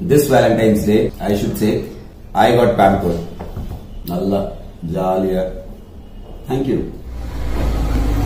This Valentine's Day, I should say, I got pampered. Nalla, jolly. Thank you.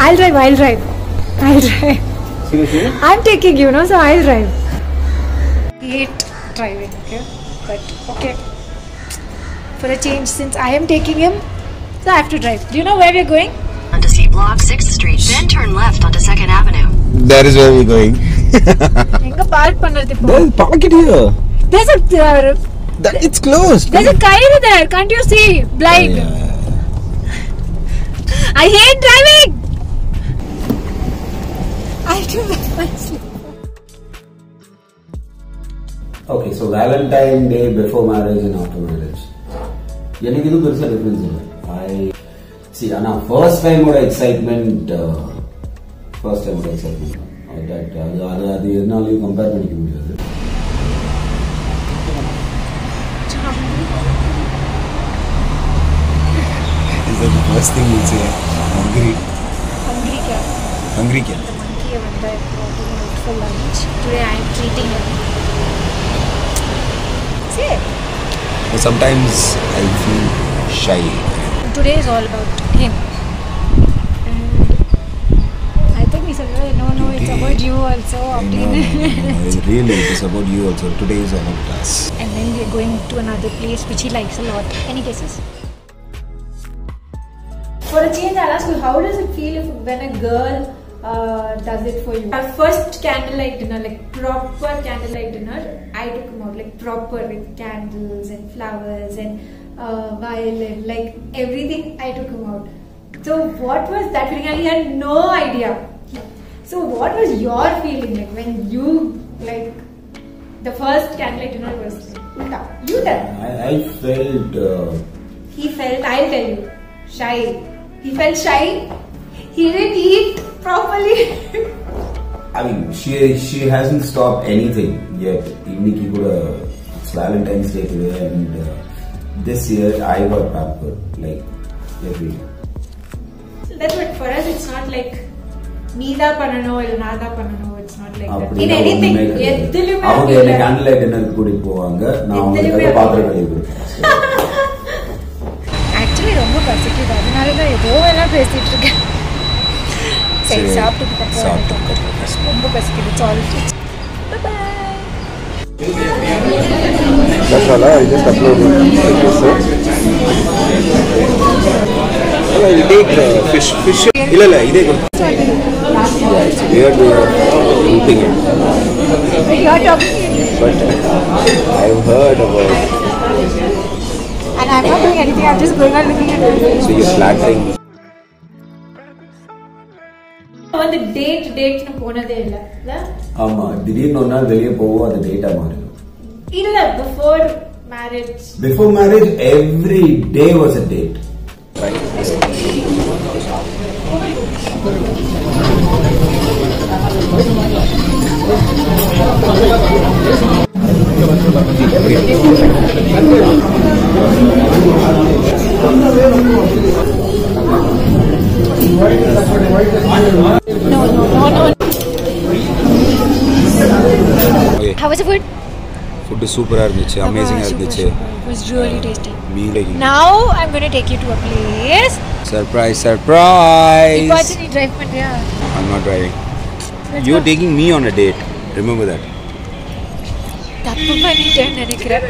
I'll drive, I'll drive. I'll drive. Seriously? I'm taking you, know, so I'll drive. Hate driving, okay? But okay. For a change, since I am taking him, so I have to drive. Do you know where we're going? Onto C Block, 6th Street, then turn left onto 2nd Avenue. That is where we're going. Park it here. There's a uh, That, it's closed. there's a kite there. Can't you see? Blind. I hate driving. I do that myself. Okay, so Valentine Day before marriage and after marriage. எனக்கு இது பெருசா difference இல்லை ஐ C ஆனா first டைமோட excitement first டைமோட excitement அது அது அது என்னாலையும் compare பண்ணிக்க முடியாது Is first thing you say? Hungry. Hungry क्या? Hungry क्या? The monkey brought him out for lunch. Today I am treating him. See, But sometimes I feel shy. today is all about him. And I think he said, "Oh, no, no, it's about you also. No, no, no. Really, it is about you also. Today is about us. and then we're going to another place which he likes a lot. Any guesses? For a change, I'll ask you, how does it feel if when a girl uh, does it for you? Our first candlelight dinner, like proper candlelight dinner, I took him out, like proper with candles and flowers and uh, violin, like everything. I took him out. So what was that feeling? And he had no idea. So what was your feeling like when you like the first candlelight dinner was Uta? You tell. I, I felt uh, He felt, I'll tell you, shy. He felt shy. He didn't eat properly. I mean, she she hasn't stopped anything yet. இன்னைக்கு கூட it's Valentine's Day today and uh, this year I got pampered like every year. so that's what for us. It's not like நீதா பண்ணணும் இல்ல நாதா பண்ணணும் it's not like that in அப்படிலாம் anything ஒண்ணுமே கிடையாது. எதுலயுமே அவங்க அப்படி என்ன இல்ல. கேண்டில் லைட் டின்னருக்கு கூட்டிட்டு போவாங்க நான் எதுலயுமே அவங்களுக்கு பாத்திரம் அப்படி கழுவி கொடுப்பேன் பேசிகிட்டு இருக்கேன் சரி சாப்பிட்டு சாப்பிட்டு ரொம்ப பசிக்குது சாலிச்சு மசாலா ஐ ஜஸ்ட் அப்லோட் இதே ஃபிஷ் ஃபிஷ் இல்லை இல்லை இதே கொடுத்து But I've heard about. And I'm not doing anything. I'm just going out looking at. So you're flattering. வந்து டேட் டேட்னு போனதே இல்ல இல்ல? ஆமா திடீர்னு ஒரு நாள் வெளியே போவோம் அது டேட்டா மாறிடும் இல்ல before marriage before marriage every day was a date Right. சூப்பராக இருந்துச்சு அமேசிங்காக இருந்துச்சு It was really tasty. மீன் Now I'm going to take you to a place. Surprise surprise இப்போ நீ drive பண்றியா? I'm not driving. Let's You're go. taking me on a date. Remember that. தப்பு பண்ணிட்டேன்னு நினைக்கிறேன்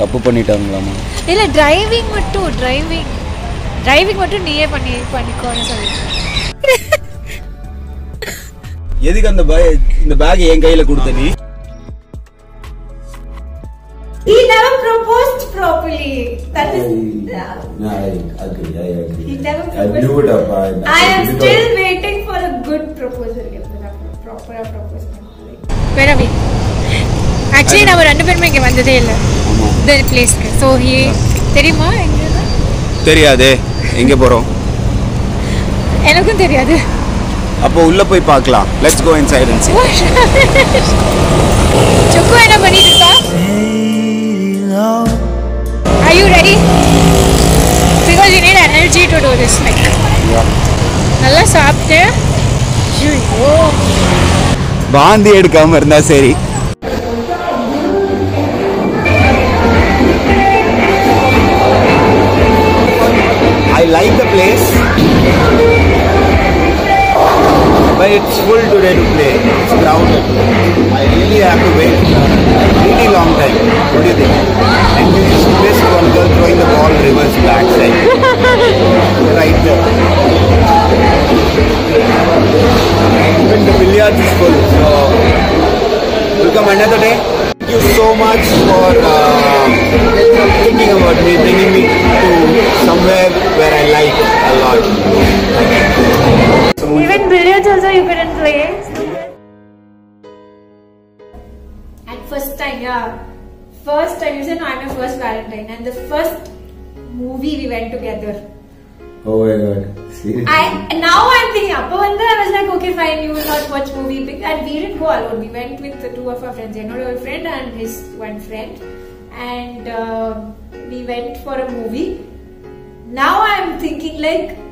தப்பு பண்ணிட்டாங்களாமா இல்ல டிரைவிங் மட்டும் டிரைவிங் டிரைவிங் மட்டும் நீயே பண்ணி பண்ணிக்கோன்னு சொல்லி எதுக்கு அந்த இந்த பேக் என் கையில கொடுத்த நீ He never proposed properly. That is. I agree, I agree. He never I proposed. blew it up. I, I am still waiting for a good proposal. Proper proposal. வேறவி ஆக்சுவலி நம்ம ரெண்டு பேருமே இங்க வந்ததே இல்ல இந்த பிளேஸ்க்கு ஸோ ஹி தெரியுமா எங்க தெரியாதே எங்க போறோம் எனக்கும் தெரியாது அப்போ உள்ள போய் பார்க்கலாம் let's go inside and see சுக்கு என்ன பண்ணிட்டு இருக்கா Are you ready? Because you need energy to do this. Like, நல்லா சாப்பிட்டு ஐயோ வாந்தி எடுக்காம இருந்தா சரி it's full today to play. It's crowded. I really have to wait really long time. What do you think? And you just missed one girl throwing the ball reverse backside. right there. Even the billiards is full. So we'll come another day. Thank you so much for uh, thinking about me, bringing me to somewhere where I like a lot. Even billiards also you couldn't play. And first time, yeah. First time, you said no, I'm your first Valentine. And the first movie we went together. Oh my god. Seriously? I now I'm thinking up one day I was like, okay, fine, you will not watch movie, Bec- and we didn't go alone. We went with the two of our friends, another friend and his one friend, and uh, we went for a movie. Now I'm thinking like, who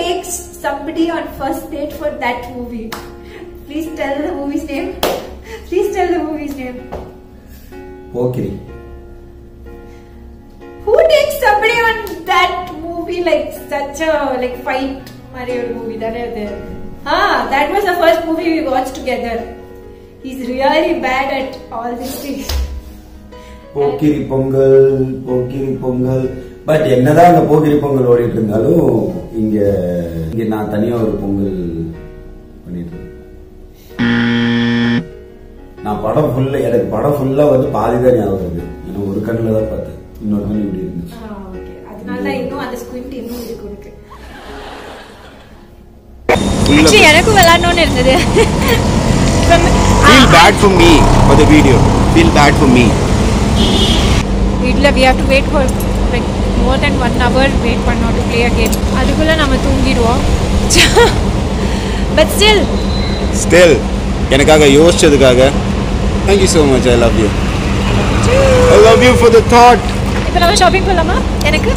takes somebody on first date for that movie? Please tell the movie's name. Please tell the movie's name. Okay. Who takes somebody on that movie like such a like fight Mario movie? That Ah, that was the first movie we watched together. He's really bad at all these things. Pokiri Pongal, Pokiri Pongal. But என்னதான் அங்க போக்கிரி பொங்கல் ஓடிட்டு இருந்தாலும் இங்க இங்க நான் தனியா ஒரு பொங்கல் பண்ணிட்டு இருக்கேன். நான் படம் ஃபுல்லா எனக்கு படம் ஃபுல்லா வந்து பாதிதான் ஞாபகம் இருக்கு. ஏன்னா ஒரு கண்ணுல தான் பார்த்தேன். இன்னொரு கண்ணு இப்படி இருந்துச்சு. தான் அந்த எனக்கும் விளையாடணும்னு இருந்தது. Feel bad for me for the video. Feel bad for me. we have to wait for like more than one hour wait பண்ணோம் to play a game அதுக்குள்ள நம்ம தூங்கிடுவோம் பட் ஸ்டில் Still, எனக்காக யோசிச்சதுக்காக Thank you so much. I love you. I love you for the thought. இப்போ நம்ம shopping போகலாமா எனக்கு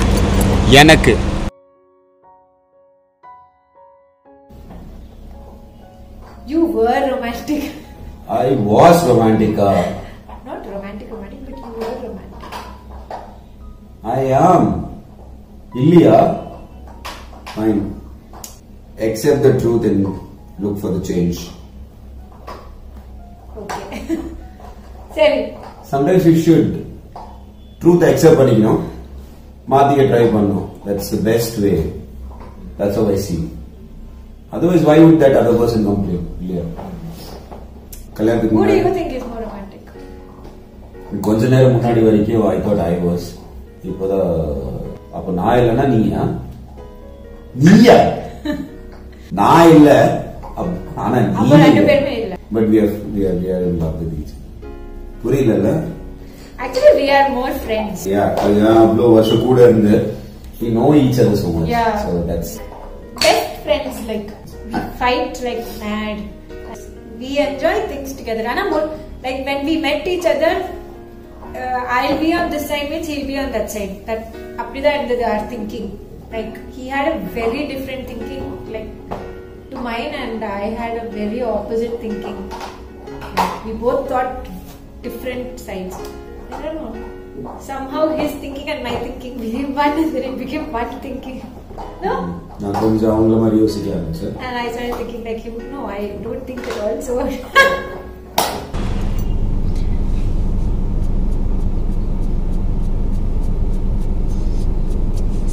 எனக்கு You were romantic. I was ரொமான்டிக்கா Not romantic, romantic, ஐ ஆம் இல்லையா fine accept the truth and look for the change Okay. சரி sometimes you should truth accept பண்ணிக்கணும் மாத்திக்க ட்ரை பண்ணணும் that's the best way that's how I see otherwise why would that other person complain இல்லையா கல்யாணத்துக்கு Who do you முன்னாடி think is more romantic? கொஞ்ச நேரம் முன்னாடி வரைக்கும் ஐ தாட் ஐ வாஸ் இப்போதான் அப்ப நான் இல்லைன்னா நீயா? நான் இல்ல. ஆனா நீ but we are we are we are in love with each புரியலல actually we are more friends yeah அதுதான் அவ்வளோ வருஷம் கூட இருந்து we know each other so much so that's best friends like we ah. fight like mad. We enjoy things together. ஆனா like when we met each other I'll be on this side, means he'll be on that side. That அப்படிதான் இருந்தது our thinking. Like he had a very different thinking, like to mine, and I had a very opposite thinking. Like, we both thought different sides. I don't know. Somehow his thinking and my thinking became one, and then it became one thinking. No. நான் கொஞ்சம் அவங்கள மாதிரி யோசிக்க ஆரம்பிச்சேன் And I started thinking like him. No, I don't think at all. So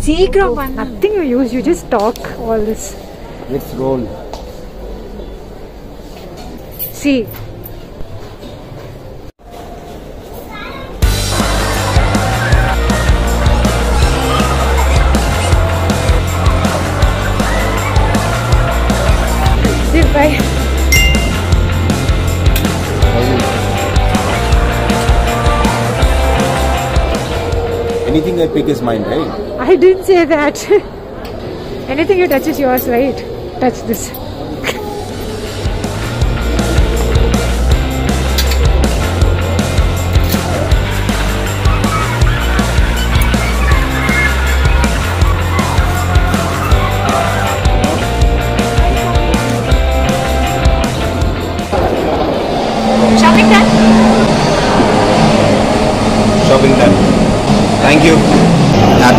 Seagram, nothing you use, you just talk all this. Let's roll. See, Anything I pick is mine, right? I didn't say that. Anything you touch is yours, right? Touch this.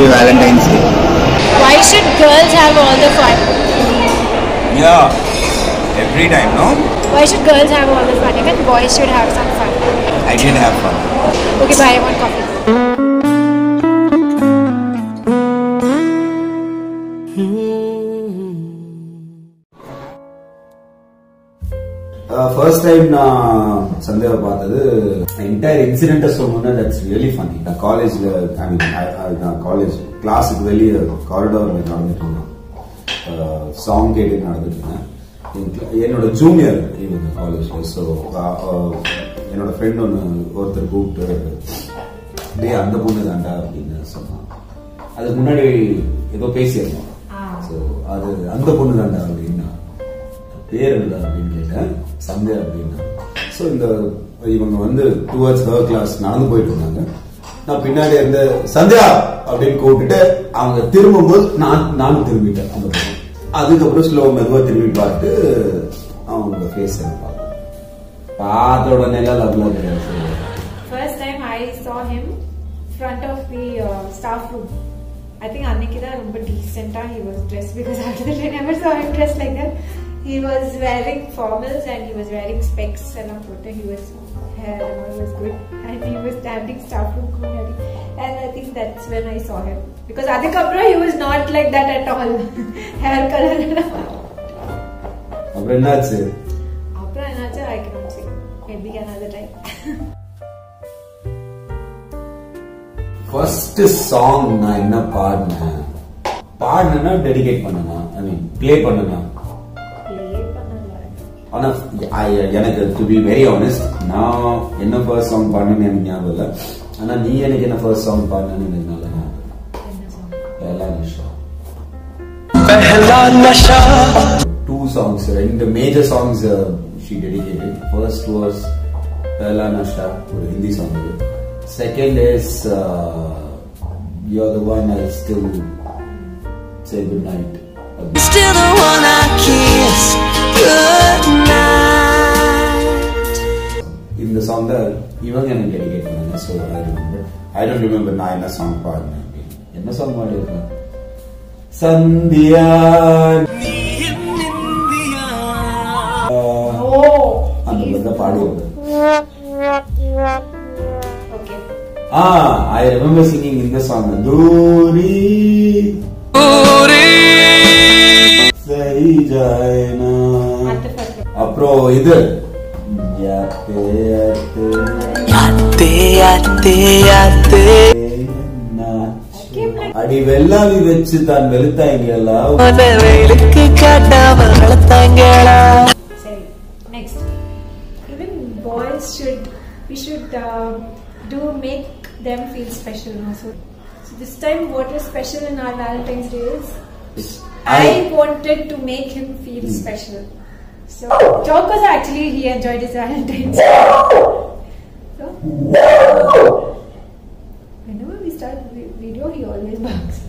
Happy Valentine's Day. Why should girls have all the fun? Yeah. Every time, no? Why should girls have all the fun? Even boys should have some fun. I did have fun. Okay, bye. I want coffee. Hmm. First time நான் சந்தேக பார்த்தது entire இன்சிடென்ட்டை சொல்லணும்னா that's really funny நான் காலேஜ்ல ஐ மீன் நான் college கிளாஸுக்கு வெளியே காரிடார்ல நடந்துட்டு இருந்தேன் சாங் கேட்டு நடந்துட்டு இருந்தேன். என் என்னோட ஜூனியர் இவங்க காலேஜ்ல ஸோ என்னோட ஃப்ரெண்ட் ஒன்று ஒருத்தர் கூப்பிட்டு டேய் அந்த பொண்ணு தாண்டா அப்படின்னு சொன்னான். அதுக்கு முன்னாடி ஏதோ பேசியிருந்தோம். ஸோ அது அந்த பொண்ணு தாண்டா அப்படின்னா பேர் இல்லை அப்படின்னு கேட்டேன். சங்க அப்படின்னா. ஸோ இந்த இவங்க வந்து டூவர்ட்ஸ் ஹர் கிளாஸ் நடந்து போயிட்டு இருந்தாங்க நான் பின்னாடி இருந்த சந்தியா! அப்படின்னு கூப்பிட்டுட்டு அவங்க திரும்பும்போது நான் நானும் திரும்பிட்டேன் அந்த அதுக்கப்புறம் ஸ்லோ மெதுவாக திரும்பி பார்த்து அவங்க ஃபேஸ் பார்த்தேன் பார்த்த. உடனே லவ்லாம் கிடையாது. First time I saw him front of the staff room I think அன்னைக்கு தான் ரொம்ப டீசெண்டாக he was dress because after I never saw him dress like that He was wearing formals and he was wearing specs and a photo. He was hair and all was good and he was standing staff room corner. and I think that's when I saw him because Adikapra he was not like that at all. hair color and all. அப்புறம் என்னாச்சு அப்புறம் என்னாச்சு I cannot say. Maybe another time. First song நான் என்ன பாடினேன் பாடினேன்னா dedicate பண்ணனா ஐ மீன் play பண்ணனா Play பண்ணல. ஆனால் எனக்கு டு பி வெரி ஆனஸ்ட் நான் என்ன ஃபர்ஸ்ட் சாங் பாடினேன்னு எனக்கு ஞாபகம் இல்லை ஆனால் நீ எனக்கு என்ன ஃபர்ஸ்ட் சாங் பாடினேன்னு எனக்கு நல்லா பஹலா நஷா பஹலா நஷா டூ சாங்ஸ் ரெண்டு major songs she dedicated first was Pehla Nasha ஒரு ஹிந்தி சாங் இது second is you are the one I still say good night Still the one I kiss. Good. இந்த சாங் தான் இவங்க எனக்கு டெடிகேட் பண்ணாங்க so I remember I don't remember நான் என்ன song பாடினேன் அப்படின்னு. என்ன சாங் பாடியிருக்கேன் சந்தியா. அந்த மாதிரி தான் பாடியிருக்கேன். ஆ ஐ ரிமெம்பர் சிங்கிங் இந்த சாங் தூரி சரி ஜாயனா. அப்புறம் இது அடி வெள்ளாவி வச்சு தான் வெளுத்தாங்கல்ல உன்னை வெளுக்கு காட்டாம வளர்த்தாங்களா Sorry. Next. Even boys should we should um, do make them feel special also. So this time, what was special in our Valentine's Day is I, wanted to make him feel special. So Chocos actually he enjoyed his Valentine's. So whenever we start vi- video, he always barks.